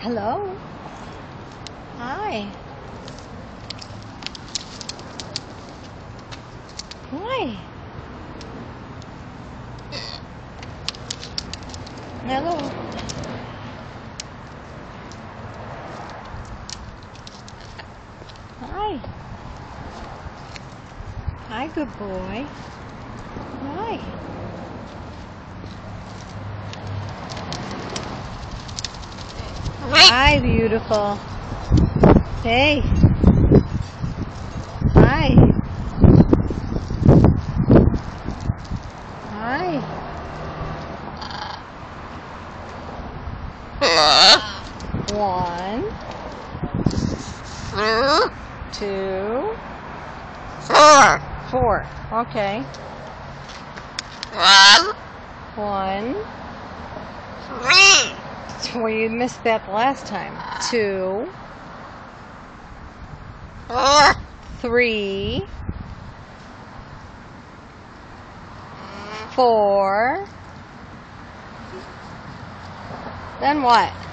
Hello. Hi. Hi. Hello. Hi. Hi, good boy. Hi. Hi, beautiful. Hey. Hi. Hi. One, two, four. Okay. One. One. Well, you missed that last time. Two, three, four. Then what?